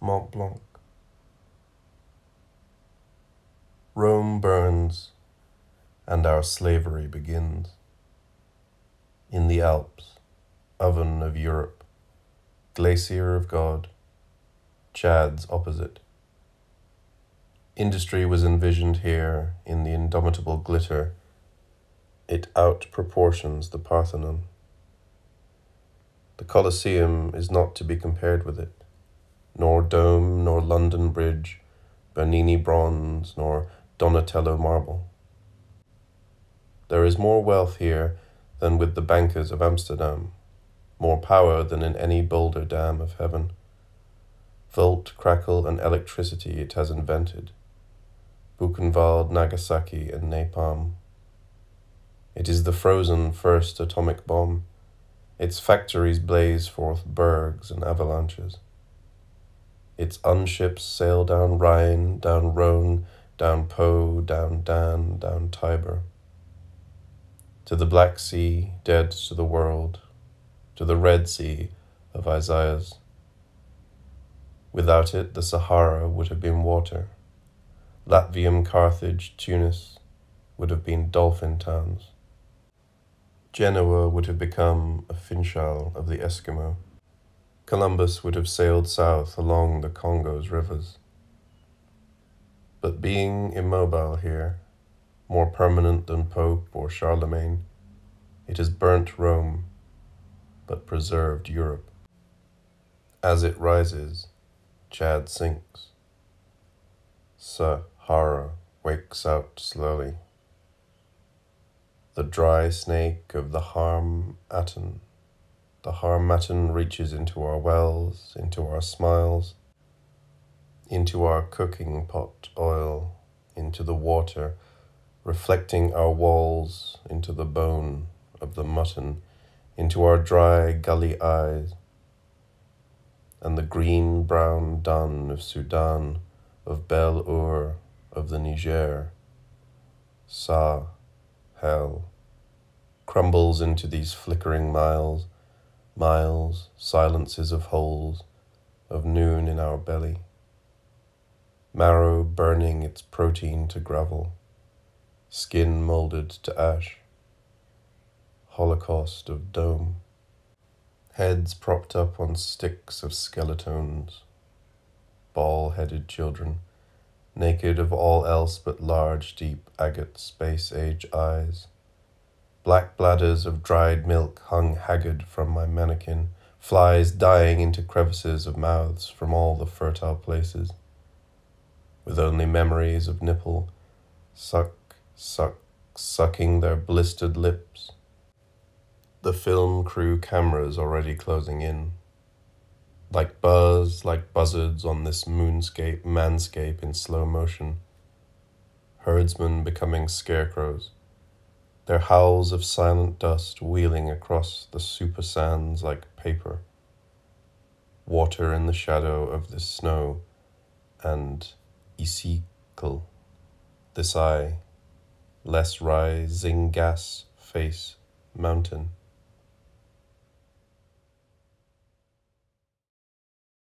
Mont Blanc. Rome burns, and our slavery begins. In the Alps, oven of Europe, glacier of God, Chad's opposite. Industry was envisioned here in the indomitable glitter. It outproportions the Parthenon. The Colosseum is not to be compared with it, nor dome, nor London Bridge, Benin bronze, nor Donatello marble. There is more wealth here than with the bankers of Amsterdam, more power than in any boulder dam of heaven. Volt, crackle, and electricity it has invented. Buchenwald, Nagasaki, and Napalm. It is the frozen first atomic bomb its factories blaze forth bergs and avalanches. Its unships sail down Rhine, down Rhone, down Po, down Dan, down Tiber. To the Black Sea, dead to the world, to the Red Sea of Isaias. Without it, the Sahara would have been water. Latvium, Carthage, Tunis would have been dolphin towns. Genoa would have become a Funchal of the Esquimaux. Columbus would have sailed south along the Congo's rivers. But being immobile here, more permanent than Pope or Charlemagne, it has burnt Rome, but preserved Europe. As it rises, Chad sinks. Sahara wakes out slowly the dry snake of the Harmattan. The Harmattan reaches into our wells, into our smiles, into our cooking pot oil, into the water, reflecting our walls, into the bone of the mutton, into our dry gully eyes, and the green brown dun of Sudan, of Bel Ur, of the Niger. Sa hell, crumbles into these flickering miles, miles, silences of holes, of noon in our belly. Marrow burning its protein to gravel, skin molded to ash, holocaust of dome, heads propped up on sticks of skeletons, ball headed children naked of all else but large, deep, agate space age eyes. Black bladders of dried milk hung haggard from my mannequin, flies dying into crevices of mouths from all the fertile places. With only memories of nipple, suck, suck, sucking their blistered lips. The film crew cameras already closing in like buzz, like buzzards on this moonscape, manscape in slow motion. Herdsmen becoming scarecrows, their howls of silent dust wheeling across the super sands like paper. Water in the shadow of the snow, and Isikl, this eye, less rising gas face, mountain.